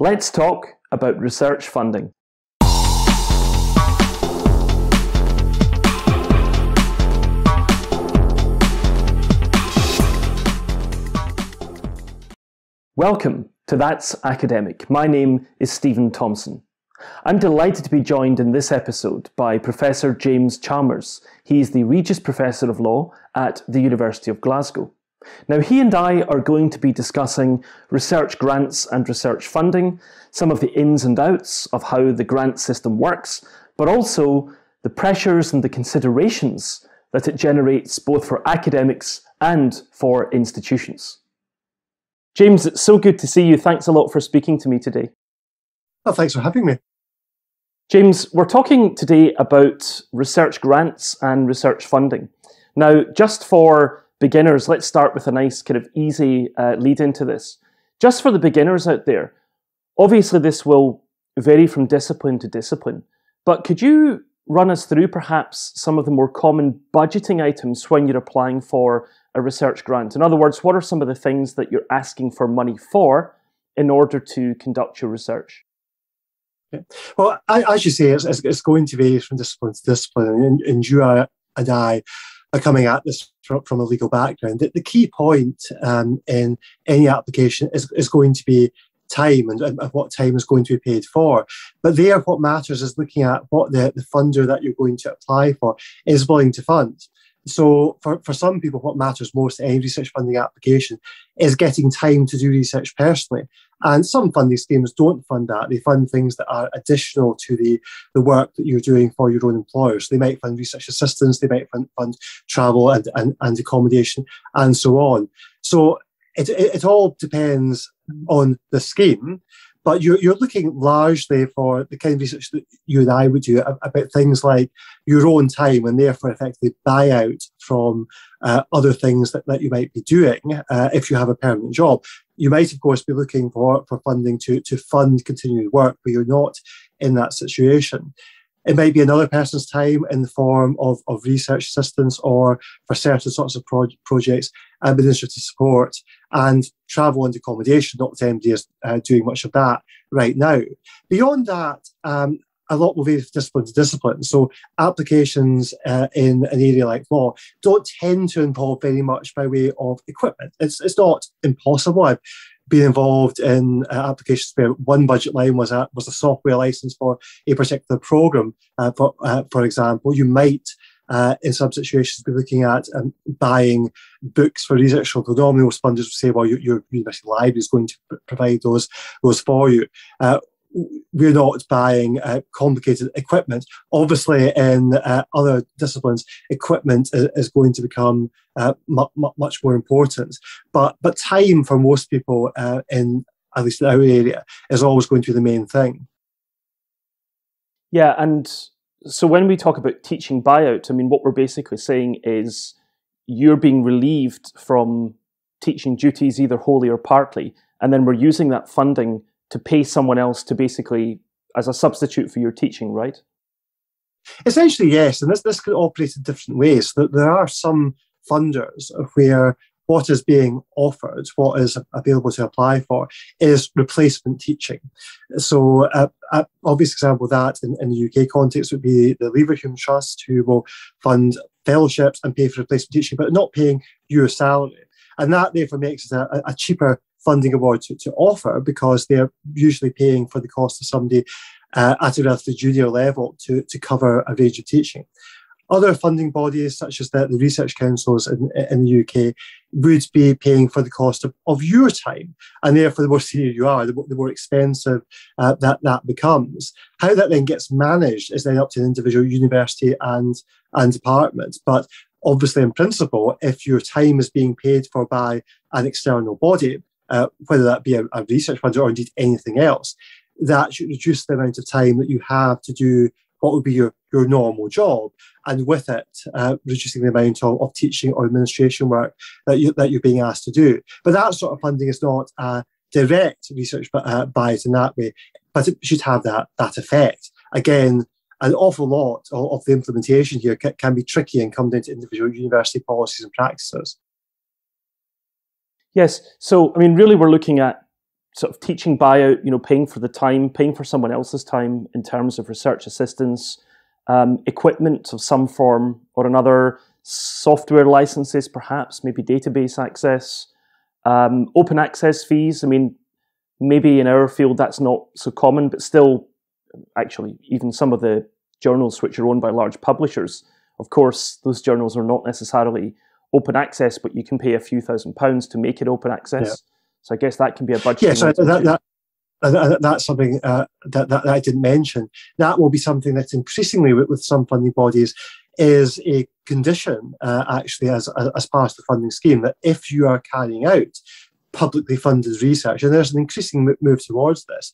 Let's talk about research funding. Welcome to That's Academic. My name is Stephen Thomson. I'm delighted to be joined in this episode by Professor James Chalmers. He is the Regius Professor of Law at the University of Glasgow. Now, he and I are going to be discussing research grants and research funding, some of the ins and outs of how the grant system works, but also the pressures and the considerations that it generates both for academics and for institutions. James, it's so good to see you. Thanks a lot for speaking to me today. Oh, thanks for having me. James, we're talking today about research grants and research funding. Now, just for beginners, let's start with a nice kind of easy uh, lead into this. Just for the beginners out there, obviously this will vary from discipline to discipline, but could you run us through perhaps some of the more common budgeting items when you're applying for a research grant? In other words, what are some of the things that you're asking for money for in order to conduct your research? Okay. Well, as you say, it's, it's, going to vary from discipline to discipline, and, and you and I are coming at this from, a legal background. The, the key point um, in any application is, is going to be time and, and, what time is going to be paid for. But there, what matters is looking at what the, the funder that you're going to apply for is willing to fund. So, for, for some people, what matters most in any research funding application is getting time to do research personally. And some funding schemes don't fund that. They fund things that are additional to the, the work that you're doing for your own employer. So they might fund research assistance, they might fund, fund travel and, and, and accommodation, and so on. So it, it, it all depends on the scheme. But you're, you're looking largely for the kind of research that you and I would do about things like your own time and therefore effectively buyout from uh, other things that, that you might be doing uh, if you have a permanent job. You might, of course, be looking for, for funding to, to fund continued work, but you're not in that situation. It might be another person's time in the form of, of research assistance or for certain sorts of pro- projects, administrative support, and travel and accommodation. Not that MD is uh, doing much of that right now. Beyond that, um, a lot will vary from discipline to discipline. So applications uh, in an area like law don't tend to involve very much by way of equipment. It's, it's not impossible. I've been involved in uh, applications where one budget line was a, was a software license for a particular program. Uh, for, uh, for example, you might uh, in some situations be looking at um, buying books for research. So the Domino's funders will say, well, your, your university library is going to provide those, those for you. Uh, we're not buying uh, complicated equipment. Obviously, in uh, other disciplines, equipment is, is going to become uh, much more important. But but time for most people uh, in at least in our area is always going to be the main thing. Yeah, and so when we talk about teaching buyout, I mean, what we're basically saying is you're being relieved from teaching duties either wholly or partly, and then we're using that funding to pay someone else to basically as a substitute for your teaching, right? Essentially, yes. And this, this could operate in different ways. There are some funders where what is being offered, what is available to apply for, is replacement teaching. So, uh, an obvious example of that in, in, the UK context would be the Leverhulme Trust, who will fund fellowships and pay for replacement teaching, but not paying your salary. And that therefore makes it a, a cheaper funding award to, to offer because they're usually paying for the cost of somebody uh, at a relatively junior level to, to cover a range of teaching. Other funding bodies, such as the, the research councils in, in the UK, would be paying for the cost of, of your time. And therefore, the more senior you are, the, the more expensive uh, that, that becomes. How that then gets managed is then up to an individual university and, and department. But obviously, in principle, if your time is being paid for by an external body, uh, whether that be a, a research project or indeed anything else, that should reduce the amount of time that you have to do what would be your, your normal job, and with it, uh, reducing the amount of, of teaching or administration work that, you, that you're being asked to do. But that sort of funding is not a direct research uh, bias in that way, but it should have that, that effect. Again, an awful lot of, of the implementation here can, can be tricky and come down to individual university policies and practices. Yes. So, I mean, really, we're looking at sort of teaching buyout, you know, paying for the time, paying for someone else's time in terms of research assistance, um, equipment of some form or another, software licenses, perhaps, maybe database access, um, open access fees. I mean, maybe in our field that's not so common, but still, actually, even some of the journals which are owned by large publishers, of course, those journals are not necessarily open access, but you can pay a few thousand pounds to make it open access. Yeah. So I guess that can be a budget. Yes, yeah, so that, that, that, that's something uh, that, that, I didn't mention. That will be something that's increasingly with, with some funding bodies is a condition uh, actually as, as part of the funding scheme that if you are carrying out publicly funded research, and there's an increasing move towards this,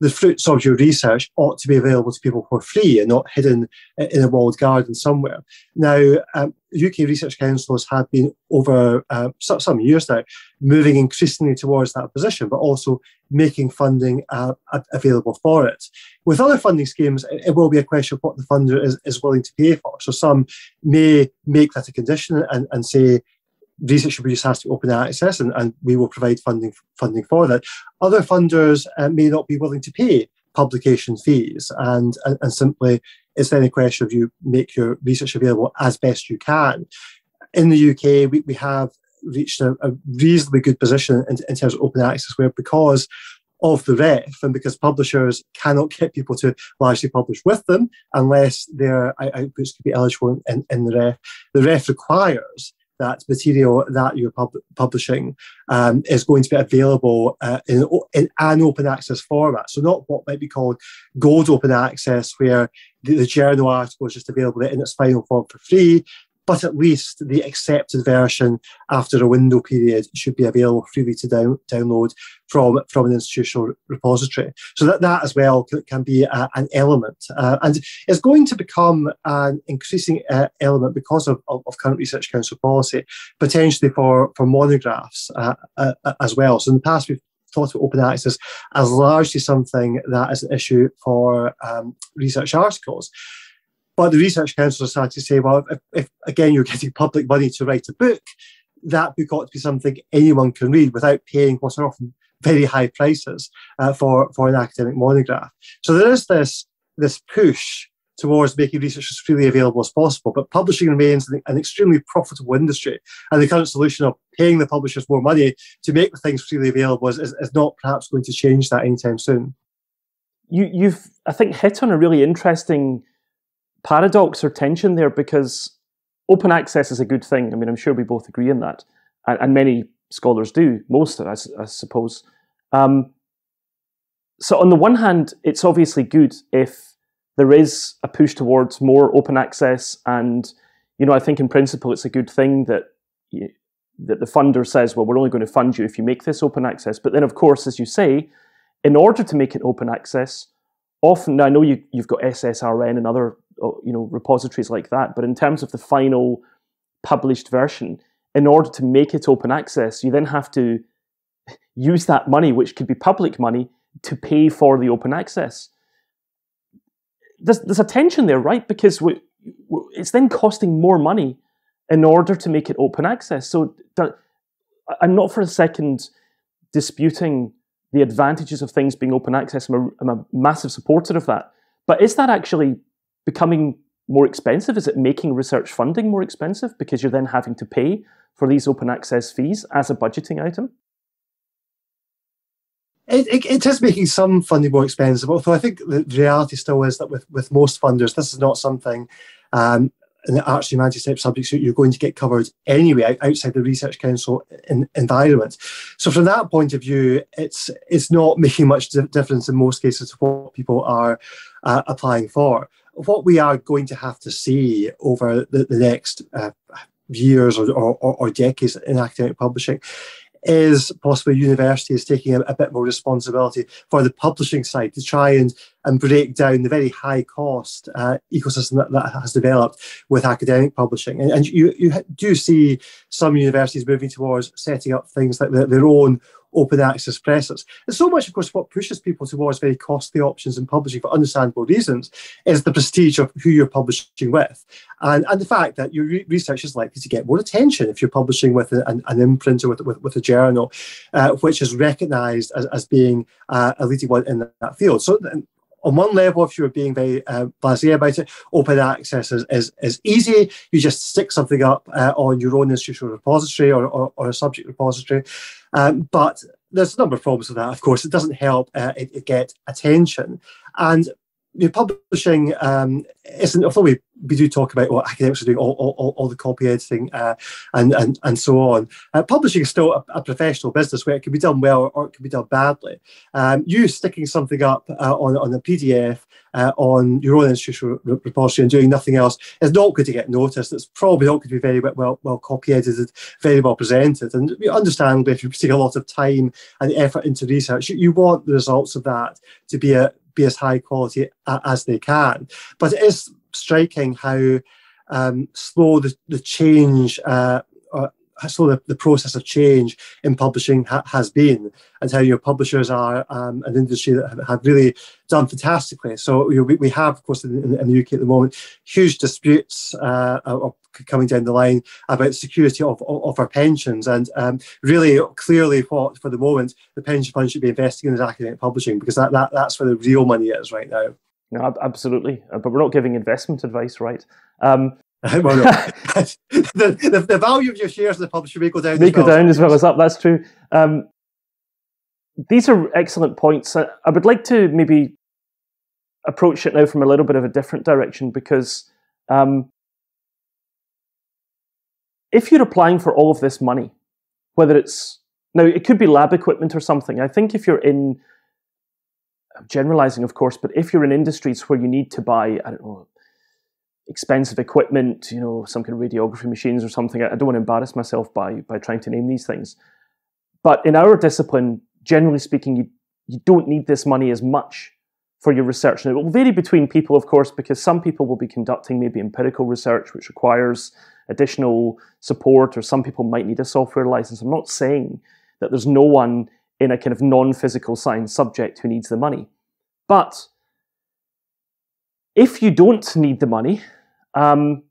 the fruits of your research ought to be available to people for free and not hidden in a walled garden somewhere. Now, um, UK research councils have been over uh, some years now moving increasingly towards that position, but also making funding uh, available for it. With other funding schemes, it will be a question of what the funder is, is willing to pay for. So some may make that a condition and, and say, be just has to open access and, and we will provide funding funding for that. Other funders uh, may not be willing to pay publication fees and, and, and simply it's then a question of you make your research available as best you can. In the UK, we, we have reached a, a reasonably good position in, in terms of open access where because of the REF and because publishers cannot get people to largely publish with them unless their outputs could be eligible in, in the REF. The REF requires that material that you're pub- publishing um, is going to be available uh, in, in, an open access format. So not what might be called gold open access, where the, the journal article is just available in its final form for free, but at least the accepted version after a window period should be available freely to down, download from, from an institutional repository. So that, that as well can, can be a, an element. Uh, and it's going to become an increasing uh, element because of, of, of, current Research Council policy, potentially for, for monographs uh, uh as well. So in the past, we've thought of open access as largely something that is an issue for um, research articles. But the Research Council to say, well, if, if again you're getting public money to write a book, that book ought to be something anyone can read without paying what are often very high prices uh, for, for an academic monograph. So there is this, this push towards making research as freely available as possible, but publishing remains an, an extremely profitable industry. And the current solution of paying the publishers more money to make the things freely available is, is, is not perhaps going to change that anytime soon. You, you've, I think, hit on a really interesting paradox or tension there because open access is a good thing. I mean, I'm sure we both agree on that, and, and many scholars do, most, I, I suppose. Um, so, on the one hand, it's obviously good if there is a push towards more open access, and you know, I think in principle it's a good thing that you, that the funder says, well, we're only going to fund you if you make this open access. But then, of course, as you say, in order to make it open access, often I know you, you've got SSRN and other Oh, you know repositories like that. But in terms of the final published version, in order to make it open access, you then have to use that money, which could be public money, to pay for the open access. There's, there's a tension there, right? Because we, we, it's then costing more money in order to make it open access. So that, I'm not for a second disputing the advantages of things being open access. I'm a, I'm a massive supporter of that. But is that actually becoming more expensive? Is it making research funding more expensive because you're then having to pay for these open access fees as a budgeting item? It, it, it is making some funding more expensive, although I think the reality still is that with, with most funders, this is not something um, in the arts and humanities type subjects you're going to get covered anyway outside the Research Council environment. So from that point of view, it's it's not making much difference in most cases to what people are uh, applying for what we are going to have to see over the, the next uh, years or, or, or, decades in academic publishing is possibly universities taking a, a, bit more responsibility for the publishing side to try and, and break down the very high cost uh, ecosystem that, that has developed with academic publishing. And, and you, you do see some universities moving towards setting up things like their, their own open access presses. And so much, of course, what pushes people towards very costly options in publishing for understandable reasons is the prestige of who you're publishing with. And, and the fact that your re- research is likely to get more attention if you're publishing with an, an imprint or with, with, with a journal, uh, which is recognized as, as being uh, a leading one in that field. So on one level, if you were being very uh, blasé about it, open access is, is, is easy. You just stick something up uh, on your own institutional repository or, or, or a subject repository. Um, but there's a number of problems with that, of course. It doesn't help uh, it, it get attention. And you publishing um, isn't, although we, we do talk about what academics are doing, all, all, all the copy editing uh, and, and, and so on, uh, publishing is still a, a, professional business where it can be done well or it can be done badly. Um, you sticking something up uh, on, on a PDF uh, on your own institutional repository and doing nothing else is not going to get noticed. It's probably not going to be very well, well copy edited, very well presented. And understandably, if you're putting a lot of time and effort into research, you, you want the results of that to be a be as high quality as they can. But it is striking how um, slow the, the change uh, uh, slow the, the process of change in publishing ha- has been, and how your publishers are um, an industry that have, have, really done fantastically. So you know, we, we have, of course, in, in, the UK at the moment, huge disputes uh, are coming down the line about security of, of, our pensions, and um, really clearly what for the moment the pension fund should be investing in is academic publishing because that, that that's where the real money is right now. No, absolutely. Uh, but we're not giving investment advice, right? Um, well, no. the, the, the, value of your shares in the publisher may go down. May go well, down as well as up. That's true. Um, these are excellent points. I, I would like to maybe approach it now from a little bit of a different direction because um, if you're applying for all of this money, whether it's now it could be lab equipment or something. I think if you're in generalizing, of course, but if you're in industries where you need to buy, I don't know, expensive equipment, you know, some kind of radiography machines or something. I don't want to embarrass myself by by trying to name these things. But in our discipline, generally speaking, you you don't need this money as much for your research. And it will vary between people, of course, because some people will be conducting maybe empirical research, which requires additional support, or some people might need a software license. I'm not saying that there's no one in a kind of non-physical science subject who needs the money. But if you don't need the money, um,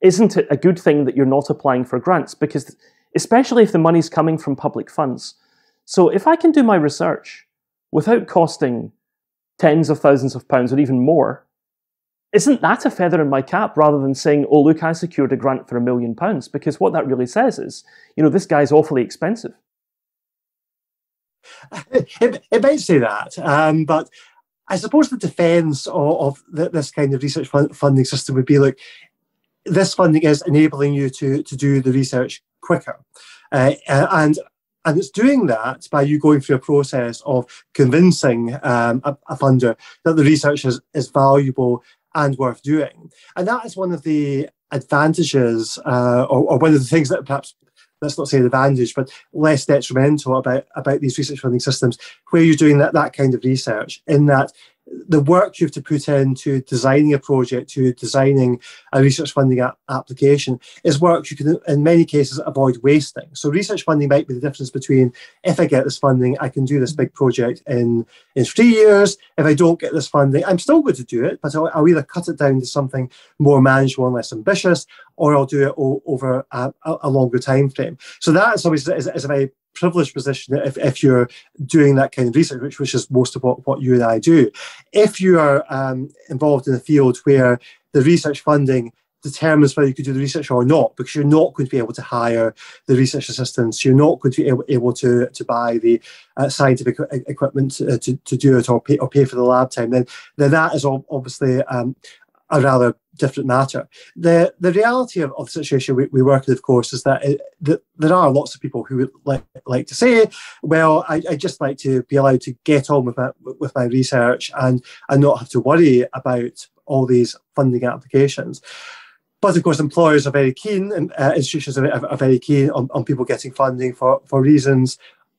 isn't it a good thing that you're not applying for grants? Because especially if the money's coming from public funds. So if I can do my research without costing tens of thousands of pounds or even more, isn't that a feather in my cap rather than saying, oh, look, I secured a grant for a million pounds? Because what that really says is, you know, this guy's awfully expensive. It, it might say that, um, but I suppose the defence of, of this kind of research funding system would be like this funding is enabling you to to do the research quicker, uh, and and it's doing that by you going through a process of convincing um, a, a, funder that the research is, is valuable and worth doing. And that is one of the advantages, uh, or, or, one of the things that perhaps let's not say the advantage, but less detrimental about, about these research funding systems, where you're doing that, that kind of research, in that the work you have to put into designing a project, to designing a research funding a- application, is work you can, in many cases, avoid wasting. So, research funding might be the difference between if I get this funding, I can do this big project in, in three years. If I don't get this funding, I'm still going to do it, but I'll, I'll either cut it down to something more manageable and less ambitious, or I'll do it o- over a, a, longer time frame. So, that is always is, is a very privileged position if, if you're doing that kind of research, which, which is most of what, what you and I do. If you are um, involved in a field where the research funding determines whether you could do the research or not, because you're not going to be able to hire the research assistants, you're not going to be able, able to, to buy the uh, scientific equipment to, to, to, do it or pay, or pay for the lab time, then, then that is obviously um, a rather different matter. The the reality of, of the situation we, we work with, of course, is that, it, that there are lots of people who would like, like to say, well, I, I just like to be allowed to get on with my, with my research and, and not have to worry about all these funding applications. But of course, employers are very keen, and uh, institutions are, are, very keen on, on people getting funding for, for reasons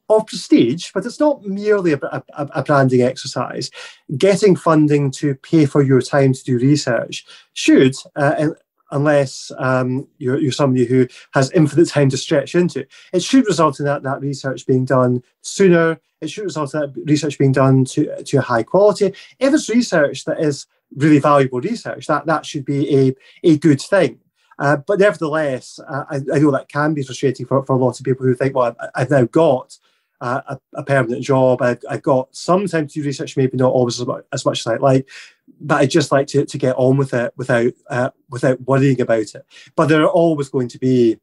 of prestige, but it's not merely a, a, a, branding exercise. Getting funding to pay for your time to do research should, uh, unless um, you're, you're somebody who has infinite time to stretch into. It should result in that, that research being done sooner. It should result in that research being done to, to a high quality. If it's research that is really valuable research, that, that should be a, a good thing. Uh, but nevertheless, uh, I, I, know that can be frustrating for, for a lot of people who think, well, I've now got a, a, permanent job. I, I got some time to do research, maybe not always as much, as, much as I'd like, but I just like to, to get on with it without uh, without worrying about it. But there are always going to be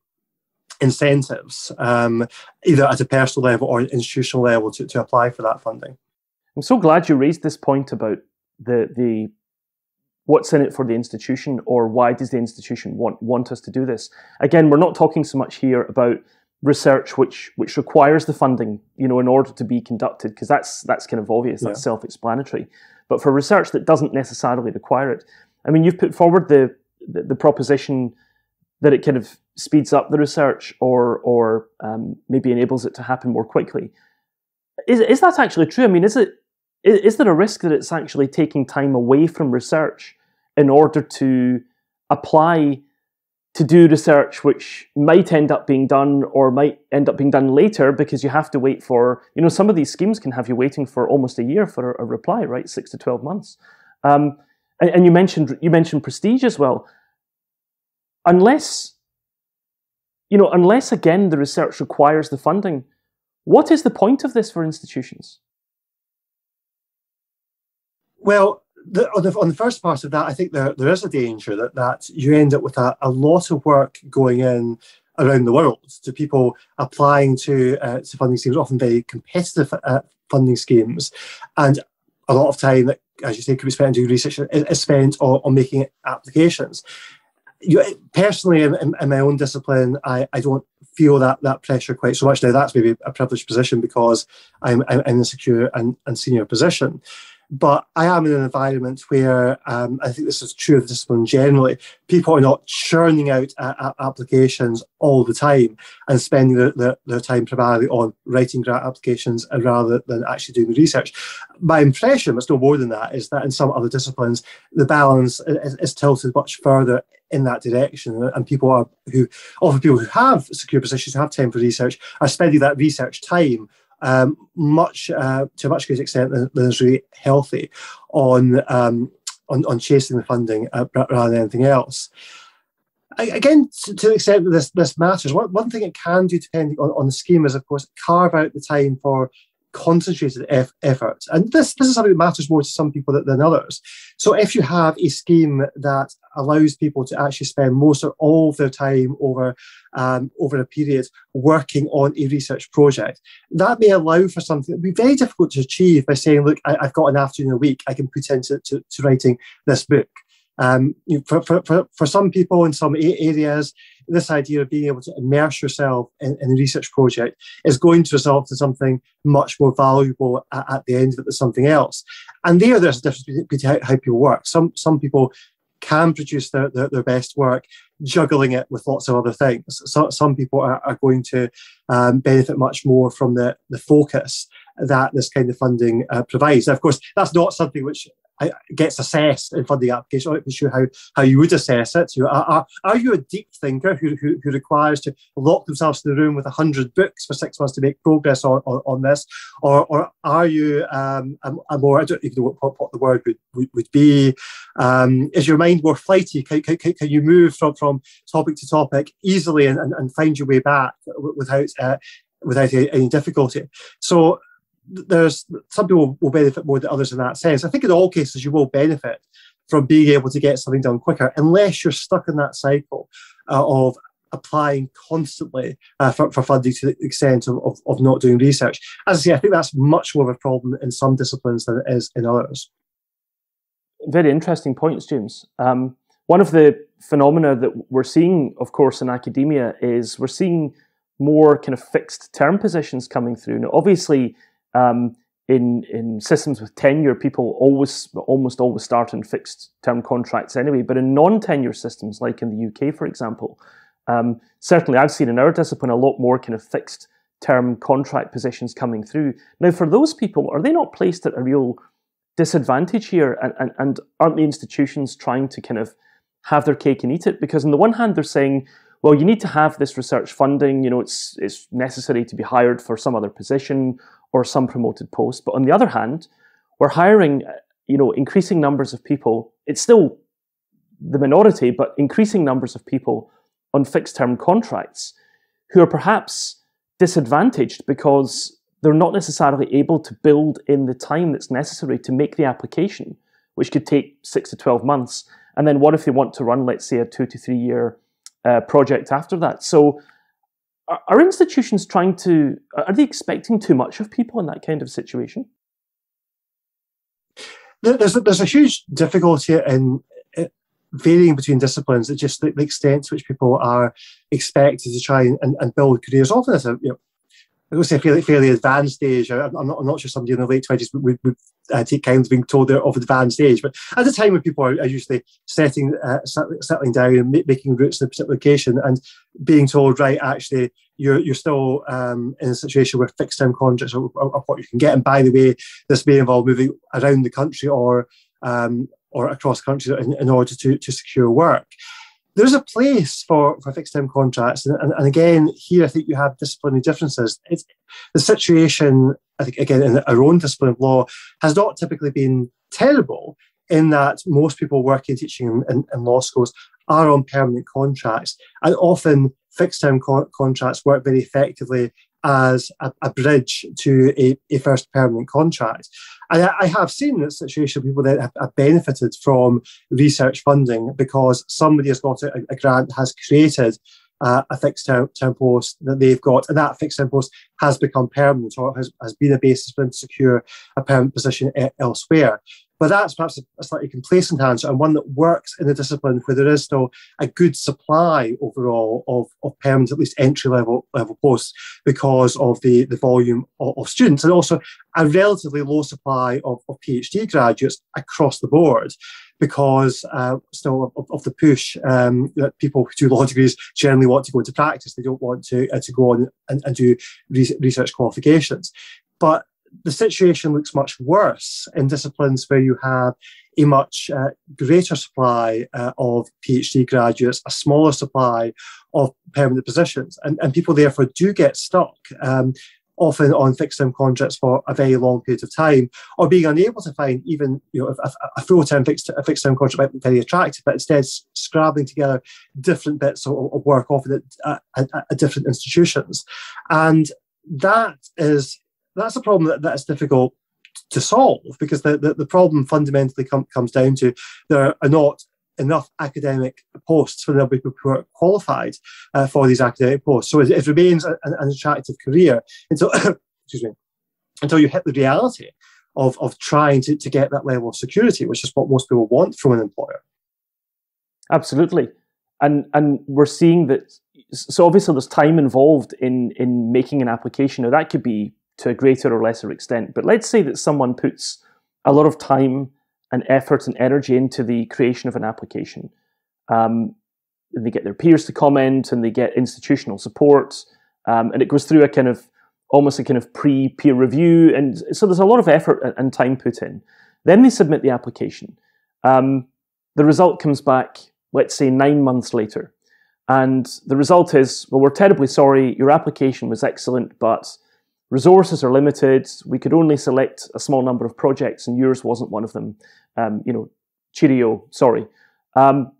incentives, um, either at a personal level or institutional level, to, to apply for that funding. I'm so glad you raised this point about the the what's in it for the institution or why does the institution want want us to do this again we're not talking so much here about research which which requires the funding, you know, in order to be conducted, because that's that's kind of obvious, that's yeah. self-explanatory. But for research that doesn't necessarily require it, I mean, you've put forward the, the, the proposition that it kind of speeds up the research or or um, maybe enables it to happen more quickly. Is is that actually true? I mean, is it is, is there a risk that it's actually taking time away from research in order to apply to do research which might end up being done or might end up being done later because you have to wait for, you know, some of these schemes can have you waiting for almost a year for a, reply, right? Six to 12 months. Um, and, and you mentioned, you mentioned prestige as well. Unless, you know, unless again the research requires the funding, what is the point of this for institutions? Well, the, on, the, on the first part of that, I think there, there is a danger that, that you end up with a, a lot of work going in around the world to people applying to, uh, to funding schemes, often very competitive uh, funding schemes. And a lot of time that, as you say, could be spent doing research is spent on, on making applications. You, personally, in, in, my own discipline, I, I don't feel that that pressure quite so much now. That's maybe a privileged position because I'm, I'm in a secure and, and senior position. But I am in an environment where um, I think this is true of the discipline generally. People are not churning out uh, applications all the time and spending their, their, their, time primarily on writing grant applications rather than actually doing the research. My impression, but no more than that, is that in some other disciplines, the balance is, is tilted much further in that direction. And people are who often people who have secure positions, who have time for research, are spending that research time um, much uh, to a much greater extent than, than is really healthy on, um, on on chasing the funding uh, rather than anything else. again, to, to, the extent that this this matters, one, one thing it can do, depending on, on the scheme, is of course carve out the time for concentrated eff- effort. And this, this is something that matters more to some people than, than others. So if you have a scheme that allows people to actually spend most or all of their time over, um, over a period working on a research project, that may allow for something that would be very difficult to achieve by saying, look, I, have got an afternoon a week I can put into to, to writing this book. Um, for, for, for, for some people in some areas, this idea of being able to immerse yourself in, in a research project is going to result in something much more valuable at, at the end of it than something else. And there, there's a difference between how, people work. Some some people can produce their, their, their, best work, juggling it with lots of other things. So, some people are, are going to um, benefit much more from the, the focus that this kind of funding uh, provides. Of course, that's not something which gets assessed in funding application. I'm not sure how, how you would assess it. You, are, are you a deep thinker who, who, who requires to lock themselves in the room with 100 books for six months to make progress on, on, on this? Or, or are you um, a, a, more, I don't even know what, what the word would, would, would be, um, is your mind more flighty? Can, can, can, you move from, from topic to topic easily and, and, and find your way back without, uh, without any difficulty? So there's some people will benefit more than others in that sense. I think in all cases you will benefit from being able to get something done quicker, unless you're stuck in that cycle uh, of applying constantly uh, for, for, funding to the extent of, of, of, not doing research. As I say, I think that's much more of a problem in some disciplines than it is in others. Very interesting points, James. Um, one of the phenomena that we're seeing, of course, in academia is we're seeing more kind of fixed term positions coming through. Now, obviously, um, in in systems with tenure, people always almost always start in fixed term contracts anyway. But in non-tenure systems, like in the UK, for example, um, certainly I've seen in our discipline a lot more kind of fixed term contract positions coming through. Now, for those people, are they not placed at a real disadvantage here? And, and, and aren't the institutions trying to kind of have their cake and eat it because on the one hand they're saying well you need to have this research funding you know it's it's necessary to be hired for some other position or some promoted post but on the other hand we're hiring uh, you know increasing numbers of people it's still the minority but increasing numbers of people on fixed term contracts who are perhaps disadvantaged because they're not necessarily able to build in the time that's necessary to make the application, which could take six to 12 months. And then what if they want to run, let's say, a two to three year uh, project after that? So are, are institutions trying to, are they expecting too much of people in that kind of situation? There's a, there's a huge difficulty in varying between disciplines. It's just the, the, extent to which people are expected to try and, and build careers. Often as a you know, I would say fairly, fairly advanced stage. I'm not, I'm not sure somebody in the late twenties would, would uh, take kind of being told they're of advanced age, but at the time when people are, are usually setting, uh, settling down and making roots in a particular location and being told, right, actually, you're you're still um, in a situation where fixed term contracts are, are, are, what you can get. And by the way, this may involve moving around the country or um, or across countries in, in order to, to secure work there's a place for, for fixed term contracts. And, and, and, again, here I think you have disciplinary differences. It's, the situation, I think, again, in our own discipline of law, has not typically been terrible in that most people working teaching in, in, in law schools are on permanent contracts. And often fixed term co- contracts work very effectively as a, a bridge to a, a, first permanent contract. And I, have seen that situation people that have, have, benefited from research funding because somebody has got a, a grant, has created uh, a fixed term, term, post that they've got, and that fixed term post has become permanent or has, has been a basis for them to secure a permanent position elsewhere. But that's perhaps a, slightly complacent answer and one that works in a discipline where there is still a good supply overall of, of permanent, at least entry level level posts, because of the, the volume of, of students and also a relatively low supply of, of PhD graduates across the board because uh, still of, of, the push um, that people who do law degrees generally want to go into practice. They don't want to uh, to go on and, and do research qualifications. But the situation looks much worse in disciplines where you have a much uh, greater supply uh, of PhD graduates, a smaller supply of permanent positions, and, and people therefore do get stuck. Um, often on fixed term contracts for a very long period of time, or being unable to find even you know a, a full term fixed a fixed term contract might be very attractive, but instead scrabbling together different bits of, of work often at, at, at, different institutions, and that is that's a problem that, that's difficult to solve because the, the, the problem fundamentally com- comes down to there are not enough academic posts for the people who are qualified uh, for these academic posts. So it, it remains an, an, attractive career until, excuse me, until you hit the reality of, of trying to, to get that level of security, which is what most people want from an employer. Absolutely. And, and we're seeing that, so obviously there's time involved in, in making an application. Now that could be to a greater or lesser extent. But let's say that someone puts a lot of time and effort and energy into the creation of an application. Um, they get their peers to comment and they get institutional support. Um, and it goes through a kind of almost a kind of pre peer review. And so there's a lot of effort and time put in. Then they submit the application. Um, the result comes back, let's say, nine months later. And the result is, well, we're terribly sorry, your application was excellent, but resources are limited. We could only select a small number of projects, and yours wasn't one of them. Um, you know, cheerio, sorry. Um,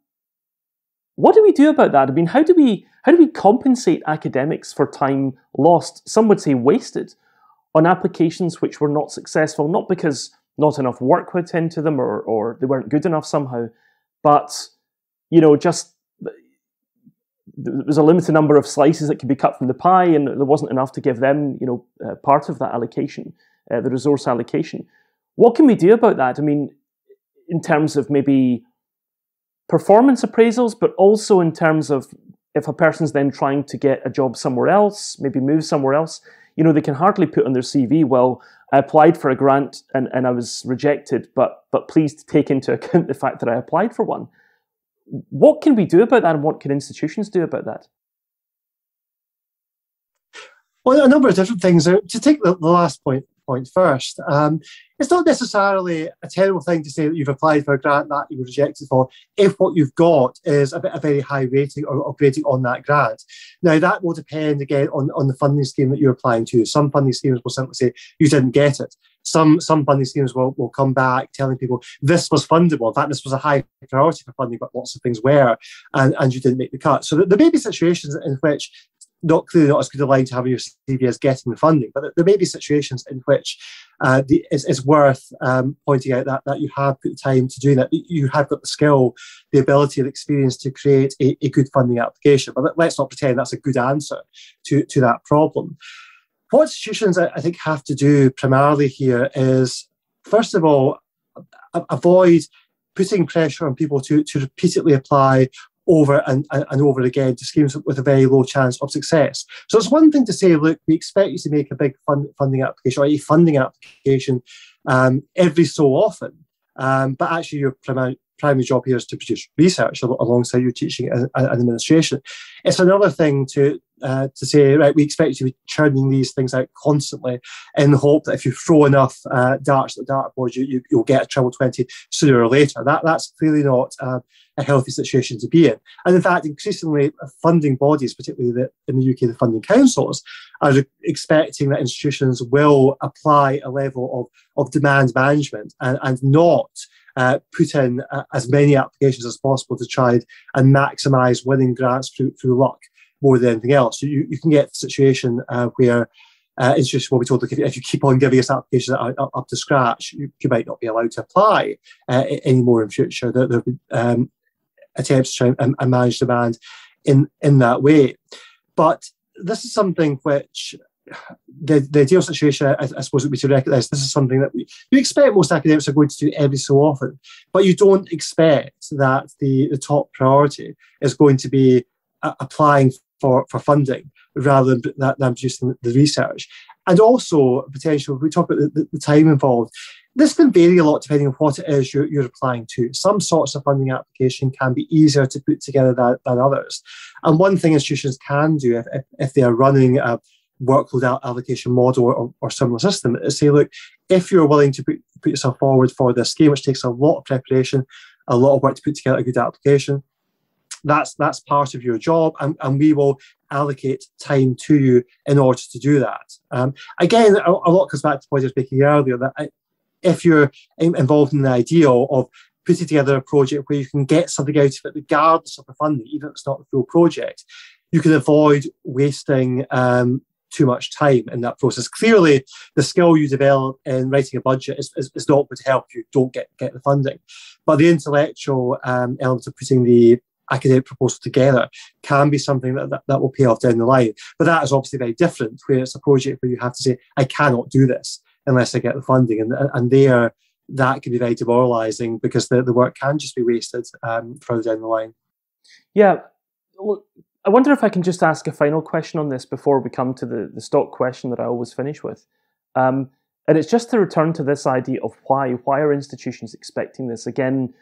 what do we do about that? I mean, how do we how do we compensate academics for time lost? Some would say wasted on applications which were not successful, not because not enough work went into them or or they weren't good enough somehow, but you know, just there was a limited number of slices that could be cut from the pie, and there wasn't enough to give them, you know, uh, part of that allocation, uh, the resource allocation. What can we do about that? I mean, in terms of maybe performance appraisals, but also in terms of if a person's then trying to get a job somewhere else, maybe move somewhere else, you know, they can hardly put on their CV, well, I applied for a grant and, and I was rejected, but but please take into account the fact that I applied for one. What can we do about that, and what can institutions do about that? Well, a number of different things. To take the last point point first. Um, it's not necessarily a terrible thing to say that you've applied for a grant that you were rejected for if what you've got is a, a very high rating or, or rating on that grant. Now, that will depend again on, on the funding scheme that you're applying to. Some funding schemes will simply say you didn't get it. Some some funding schemes will, will come back telling people this was fundable. Fact, this was a high priority for funding, but lots of things were, and, and you didn't make the cut. So there may be situations in which not clearly not as good a line to have on your CV as getting the funding, but there may be situations in which uh, the, it's, it's, worth um, pointing out that, that you have put the time to do that. You have got the skill, the ability, and experience to create a, a good funding application. But let's not pretend that's a good answer to, to that problem. What institutions I, I think have to do primarily here is, first of all, avoid putting pressure on people to, to repeatedly apply over and, and, over again to schemes with a very low chance of success. So it's one thing to say, look, we expect you to make a big fund, funding application or a funding application um, every so often, um, but actually your primary, primary job here is to produce research alongside your teaching and, administration. It's another thing to uh, to say, right, we expect you to be churning these things out constantly in the hope that if you throw enough uh, darts at the dartboard, you, you, will get a treble 20 sooner or later. That, that's clearly not uh, a healthy situation to be in. And in fact, increasingly, funding bodies, particularly the, in the UK, the funding councils, are expecting that institutions will apply a level of, of demand management and, and not uh, put in uh, as many applications as possible to try and maximise winning grants through, through luck more than anything else. You, you can get a situation uh, where uh, institutions will be told, look, if, you keep on giving us applications are up to scratch, you, you might not be allowed to apply uh, anymore in future. There, will be um, attempts to try and, and manage demand in, in that way. But this is something which the, the ideal situation, I, I suppose, would be to recognise this is something that we, you expect most academics are going to do every so often, but you don't expect that the, the top priority is going to be uh, applying for, for funding rather than, than producing the research. And also potential, we talk about the, the, time involved. This can vary a lot depending on what it is you're, you're applying to. Some sorts of funding application can be easier to put together than, than others. And one thing institutions can do if, if, if they are running a workload allocation model or, or similar system is say, look, if you're willing to put, put yourself forward for this scheme, which takes a lot of preparation, a lot of work to put together a good application, that's that's part of your job, and, and we will allocate time to you in order to do that. Um, again, a, a, lot comes back to the point I was making earlier that I, if you're involved in the idea of putting together a project where you can get something out of it regardless of the funding, even if it's not the full project, you can avoid wasting um, too much time in that process. Clearly, the skill you develop in writing a budget is, is, is not going to help you don't get, get the funding. But the intellectual um, element of putting the academic proposal together can be something that, that, that will pay off down the line. But that is obviously very different, where it's a project where you have to say, I cannot do this unless they get the funding. And, and there, that can be very demoralizing because the, the work can just be wasted um, further down the line. Yeah. Well, I wonder if I can just ask a final question on this before we come to the, the stock question that I always finish with. Um, and it's just to return to this idea of why. Why are institutions expecting this? Again,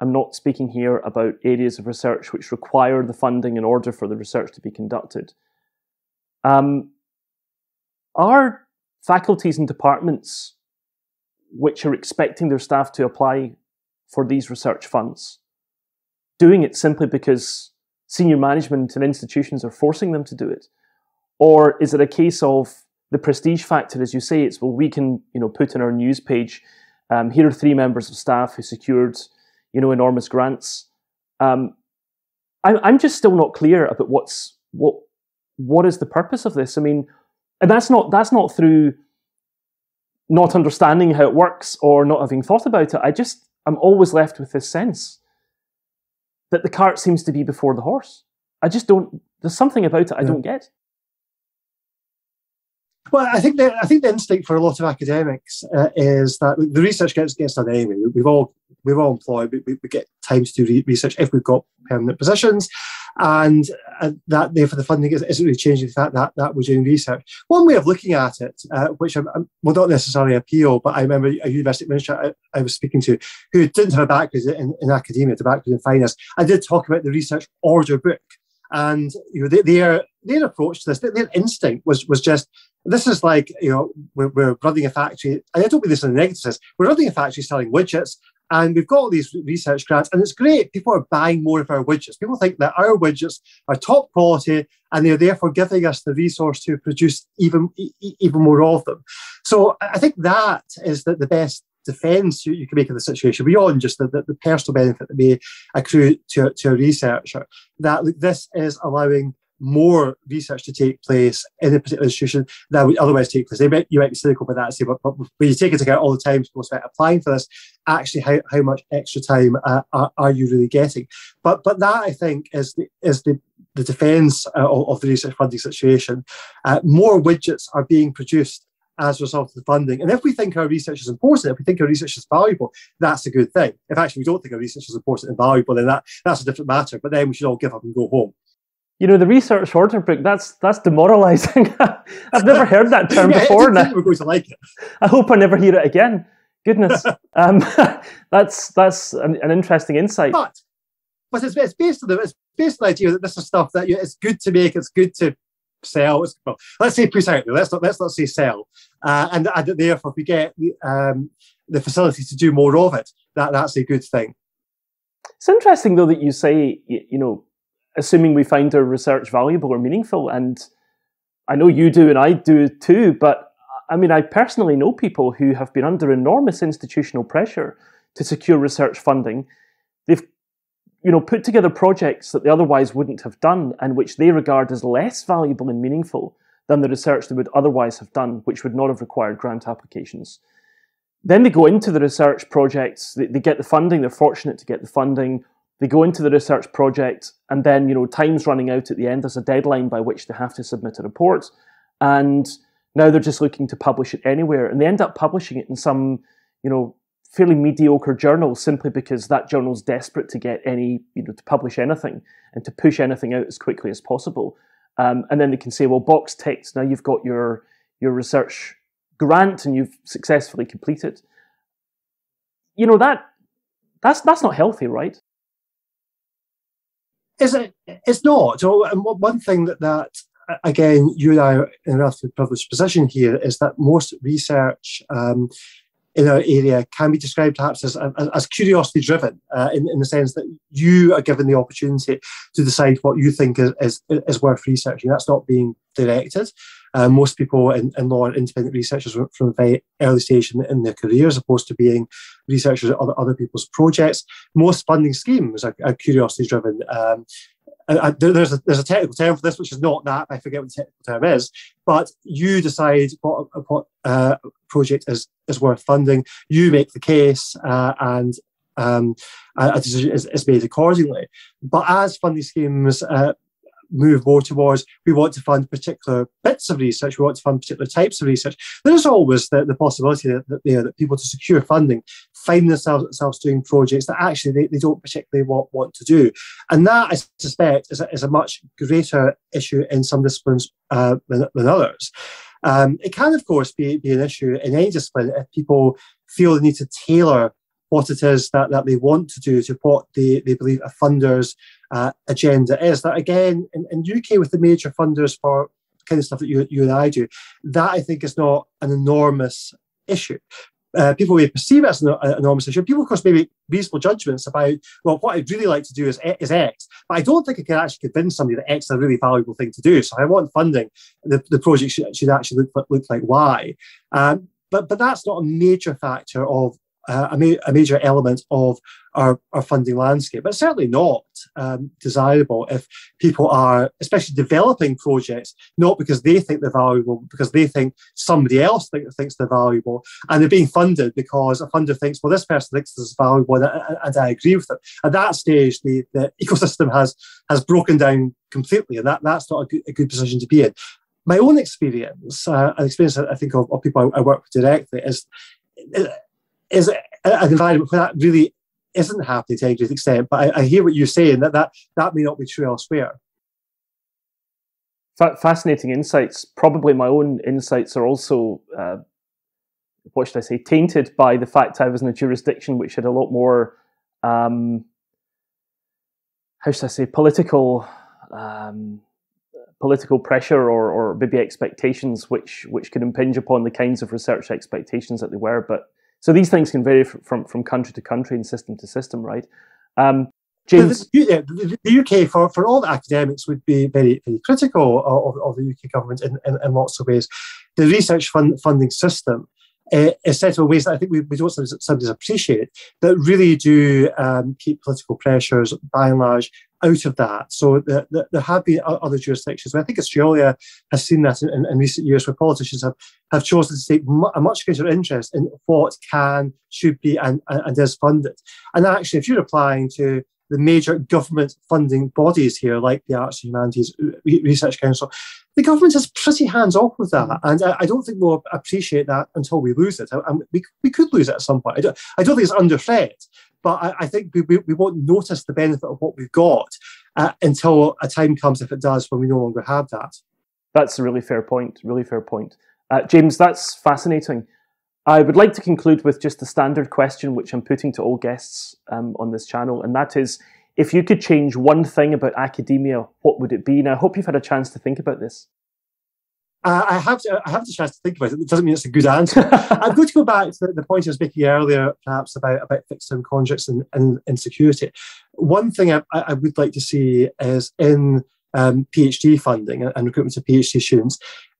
I'm not speaking here about areas of research which require the funding in order for the research to be conducted. Um, are faculties and departments which are expecting their staff to apply for these research funds doing it simply because senior management and institutions are forcing them to do it? Or is it a case of the prestige factor, as you say, it's well, we can you know put in our news page, um, here are three members of staff who secured you know, enormous grants. Um, I'm, I'm just still not clear about what's what what is the purpose of this. I mean, and that's not that's not through not understanding how it works or not having thought about it. I just I'm always left with this sense that the cart seems to be before the horse. I just don't. There's something about it I don't get. Well, I think the, I think the instinct for a lot of academics uh, is that the research gets gets done anyway. We've all we're all employed. We, we, get time to do research if we've got permanent positions, and uh, that therefore the funding is, isn't really changing the fact that that we're doing research. One way of looking at it, uh, which I'm, I'm, will not necessarily appeal, but I remember a university administrator I, I, was speaking to who didn't have a background in, in academia, a background in finance, I did talk about the research order book And you know, their their approach to this, their instinct was was just this is like you know we're, we're running a factory. And I don't mean this in a negative sense. We're running a factory selling widgets, and we've got all these research grants, and it's great. People are buying more of our widgets. People think that our widgets are top quality, and they're therefore giving us the resource to produce even even more of them. So I think that is the, the best defence you, you, can make of the situation beyond just the, the, the personal benefit that may accrue to, to a researcher. That look, this is allowing more research to take place in a particular institution that would otherwise take place. Might, you might be cynical about that say, but, but when you take into account all the time people spent applying for this, actually how, how much extra time uh, are, are, you really getting? But but that I think is the is the the defence uh, of, of, the research funding situation. Uh, more widgets are being produced as a result of the funding. And if we think our research is important, if we think our research is valuable, that's a good thing. If actually we don't think our research is important and valuable, then that, that's a different matter. But then we should all give up and go home you know, the research order book, that's that's demoralizing. I've never heard that term yeah, before. Now. We're going to like it. I hope I never hear it again. Goodness. um, that's that's an, an, interesting insight. But, but it's, it's, based on the, it's based on the idea that this is stuff that you know, it's good to make, it's good to sell. Well, let's say there. Let's not, let's not say sell. Uh, and, and therefore, if we get um, the facility to do more of it, that, that's a good thing. It's interesting, though, that you say, you know, assuming we find our research valuable or meaningful. And I know you do and I do too, but I mean, I personally know people who have been under enormous institutional pressure to secure research funding. You know, put together projects that they otherwise wouldn't have done and which they regard as less valuable and meaningful than the research they would otherwise have done, which would not have required grant applications. Then they go into the research projects, they, they get the funding, they're fortunate to get the funding, they go into the research project and then you know time's running out at the end there's a deadline by which they have to submit a report. And now they're just looking to publish it anywhere. And they end up publishing it in some you know fairly mediocre journal simply because that journal's desperate to get any you know to publish anything and to push anything out as quickly as possible um, and then they can say well box ticked now you've got your your research grant and you've successfully completed you know that that's that's not healthy right is it? It's not. And one thing that that again, you and I are in a relatively privileged position here is that most research um, in our area can be described perhaps as, as, as curiosity driven uh, in, in the sense that you are given the opportunity to decide what you think is, is, is worth researching. That's not being directed. Uh, most people in, in law are independent researchers from a very early stage in, in, their career, as opposed to being researchers at other, other people's projects. Most funding schemes are, are curiosity driven. Um, I, there's a there's a technical term for this, which is not that. I forget what the technical term is. But you decide what what uh, project is is worth funding. You make the case, uh, and um, a decision is, is, made accordingly. But as funding schemes uh, move more towards we want to fund particular bits of research, we want to fund particular types of research. There's always the, the possibility that, that, there, that people to secure funding find themselves, themselves doing projects that actually they, they don't particularly want, want to do. And that, I suspect, is a, is a much greater issue in some disciplines uh, than, than others. Um, it can, of course, be, be an issue in any discipline if people feel the need to tailor what it is that, that they want to do to what they, they believe a funder's uh, agenda is. That again, in, in UK with the major funders for kind of stuff that you, you and I do, that I think is not an enormous issue. Uh, people may perceive it as an, an, enormous issue. People, of course, may make reasonable judgments about, well, what I'd really like to do is, is X, but I don't think I can actually convince somebody that X is a really valuable thing to do. So I want funding. The, the project should, should actually look, look like Y. Um, but, but that's not a major factor of uh, a, ma- a, major element of our, our funding landscape, but certainly not um, desirable if people are, especially developing projects, not because they think they're valuable, because they think somebody else think, thinks they're valuable, and they're being funded because a funder thinks, well, this person thinks this is valuable, and, and I agree with it. At that stage, the, the ecosystem has has broken down completely, and that, that's not a good, a good position to be in. My own experience, uh, an experience I think of, of people I, I work with directly, is is an environment where that really isn't happening to any great extent. But I, I, hear what you're saying that, that that may not be true elsewhere. Fascinating insights. Probably my own insights are also, uh, what should I say, tainted by the fact I was in a jurisdiction which had a lot more, um, how should I say, political um, political pressure or, or maybe expectations which which could impinge upon the kinds of research expectations that they were. But so these things can vary from from country to country and system to system, right? Um, James, the, the, UK for, for all the academics would be very very critical of, of the UK government in, in, in, lots of ways. The research fund, funding system uh, is set in ways that I think we, we don't sometimes appreciate that really do um, keep political pressures by and large out of that. So the, the, there have been other jurisdictions. I think Australia has seen that in, in, recent years where politicians have, have chosen to take a much greater interest in what can, should be, and, and is funded. And actually, if you're applying to the major government funding bodies here, like the Arts and Humanities Research Council, the government is pretty hands off with that. Mm. And I, don't think we'll appreciate that until we lose it. And we, we could lose it at some point. I don't, I don't think it's under threat, but I, I think we, we, we, won't notice the benefit of what we've got uh, until a time comes, if it does, when we no longer have that. That's a really fair point. Really fair point. Uh, James, that's fascinating. I would like to conclude with just the standard question which I'm putting to all guests um, on this channel, and that is if you could change one thing about academia, what would it be? And I hope you've had a chance to think about this. Uh, I have to, I have the chance to think about it. It doesn't mean it's a good answer. I'm going to go back to the, point I was making earlier, perhaps about, about fixed term contracts and, and, and security. One thing I, I, would like to see is in um, PhD funding and recruitment of PhD students,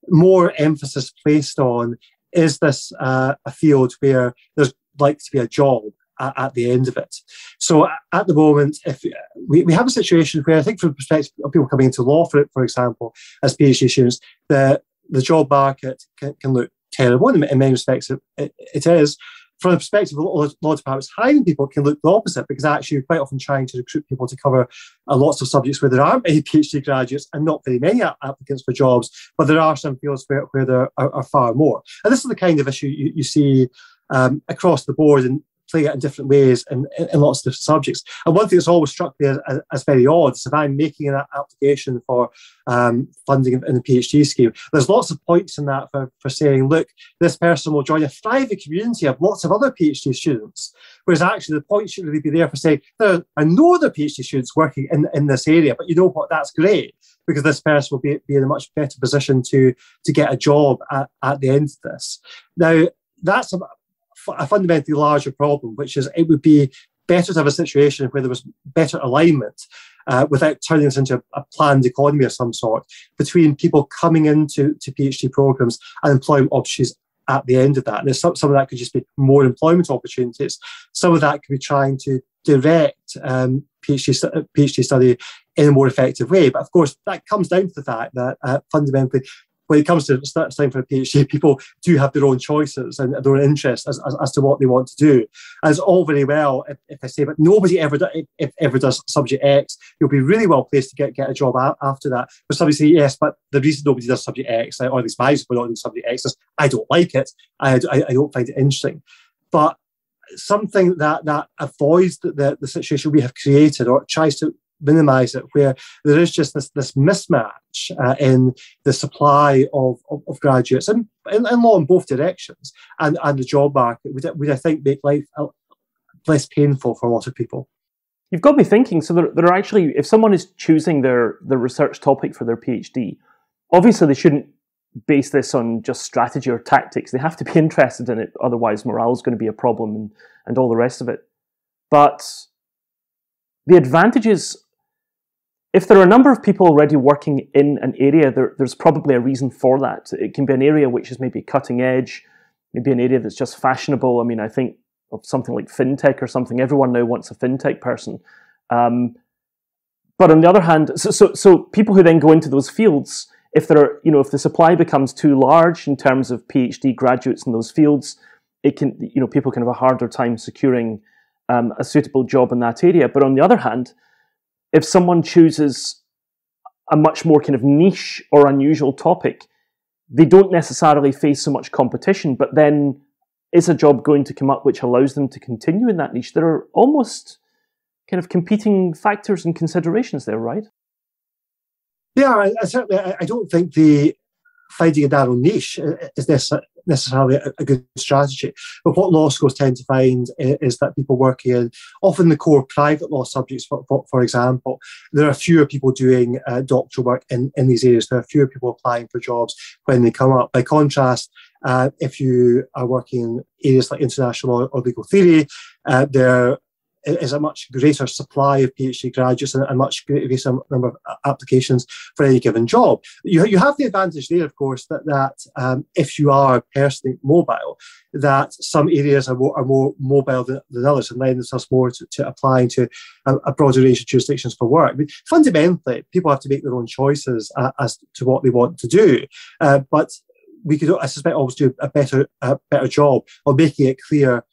more emphasis placed on is this uh, a field where there's like to be a job at, at, the end of it? So at the moment, if we, we have a situation where I think from the perspective of people coming into law, for for example, as PhD students, the the job market can, can look terrible in, many respects. It, it is from the perspective of law, departments, hiring people can look the opposite because actually you're quite often trying to recruit people to cover uh, lots of subjects where there aren't many PhD graduates and not very many applicants for jobs, but there are some fields where, where there are, are far more. And this is the kind of issue you, you see um, across the board in, play it in different ways in, in, lots of different subjects. And one thing that's always struck me as, as, as very odd is if I'm making an application for um, funding in the PhD scheme, there's lots of points in that for, for saying, look, this person will join a thriving community of lots of other PhD students. Whereas actually the point should really be there for saying, there are no other PhD students working in, in this area, but you know what, that's great because this person will be, be in a much better position to, to get a job at, at the end of this. Now, that's a, fundamentally larger problem, which is it would be better to have a situation where there was better alignment uh, without turning this into a, planned economy of some sort between people coming into to PhD programs and employment opportunities at the end of that. And some, some of that could just be more employment opportunities. Some of that could be trying to direct um, PhD, PhD study in a more effective way. But of course, that comes down to the fact that uh, fundamentally when it comes to studying for a PhD, people do have their own choices and their own interests as, as, as to what they want to do. And it's all very well if, if I say, but nobody ever if, ever does subject X, you'll be really well placed to get, get a job after that. But somebody say, yes, but the reason nobody does subject X, or at least my for not doing subject X is I don't like it. I, I, I don't find it interesting. But something that that avoids the, the, the situation we have created or tries to minimize it, where there is just this, this mismatch uh, in the supply of, of, of graduates and in, in, law in both directions and, and the job market would, would I think make life less painful for a lot of people. You've got me thinking. So there, there are actually, if someone is choosing their, their research topic for their PhD, obviously they shouldn't base this on just strategy or tactics. They have to be interested in it, otherwise morale is going to be a problem and, and all the rest of it. But the advantages if there are a number of people already working in an area, there, there's probably a reason for that. It can be an area which is maybe cutting edge, maybe an area that's just fashionable. I mean, I think of something like fintech or something. Everyone now wants a fintech person. Um, but on the other hand, so, so, so people who then go into those fields, if there are, you know, if the supply becomes too large in terms of PhD graduates in those fields, it can, you know, people can have a harder time securing um, a suitable job in that area. But on the other hand, if someone chooses a much more kind of niche or unusual topic, they don't necessarily face so much competition, but then is a job going to come up which allows them to continue in that niche? There are almost kind of competing factors and considerations there, right? Yeah, I, I certainly I don't think the finding a narrow niche uh, is necessarily a, a, good strategy. But what law schools tend to find is, that people working in often the core private law subjects, for, for, for example, there are fewer people doing uh, doctoral work in, in these areas. There are fewer people applying for jobs when they come up. By contrast, uh, if you are working in areas like international law or legal theory, uh, there is a much greater supply of PhD graduates and a much greater number of applications for any given job. You, you have the advantage there, of course, that, that um, if you are personally mobile, that some areas are more, are more mobile than, than others and lend themselves more to, to applying to a, a, broader range of jurisdictions for work. I mean, fundamentally, people have to make their own choices uh, as to what they want to do. Uh, but we could, I suspect, always do a better, a better job of making it clear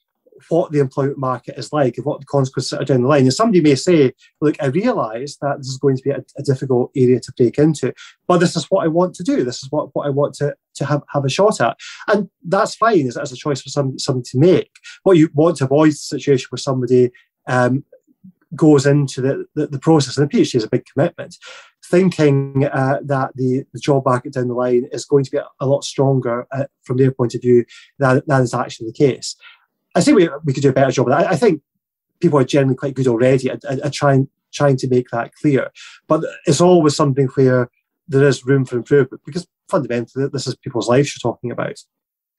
what the employment market is like and what the consequences are down the line. And somebody may say, look, I realise that this is going to be a, a, difficult area to break into, but this is what I want to do. This is what, what I want to, to have, have a shot at. And that's fine as, a choice for some, somebody to make. What you want to avoid is a situation where somebody um, goes into the, the, the, process, and the PhD is a big commitment, thinking uh, that the, the job market down the line is going to be a, a lot stronger uh, from their point of view than, than is actually the case. I think we, we could do a better job. I, I think people are generally quite good already at, at, at, trying trying to make that clear. But it's always something where there is room for improvement because fundamentally this is people's lives you're talking about.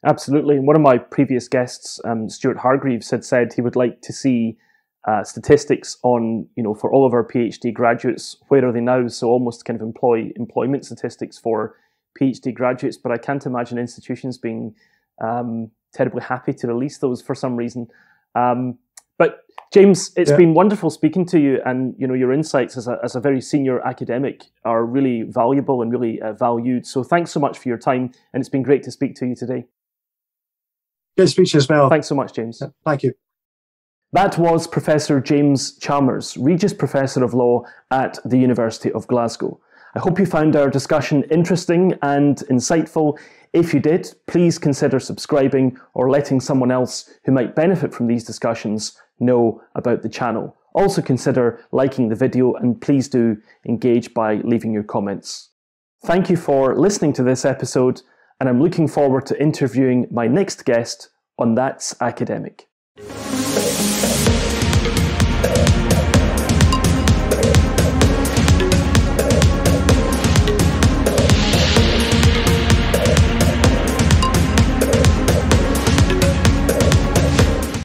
Absolutely. One of my previous guests, um, Stuart Hargreaves, had said he would like to see uh, statistics on, you know, for all of our PhD graduates, where are they now? So almost kind of employ employment statistics for PhD graduates. But I can't imagine institutions being um, terribly happy to release those for some reason. Um, but James, it's yeah. been wonderful speaking to you, and you know your insights as a, as a very senior academic are really valuable and really uh, valued. So thanks so much for your time, and it's been great to speak to you today. Good to speak as well. Thanks so much, James. Yeah, thank you. That was Professor James Chalmers, Regius Professor of Law at the University of Glasgow. I hope you found our discussion interesting and insightful. If you did, please consider subscribing or letting someone else who might benefit from these discussions know about the channel. Also consider liking the video and please do engage by leaving your comments. Thank you for listening to this episode and I'm looking forward to interviewing my next guest on That's Academic.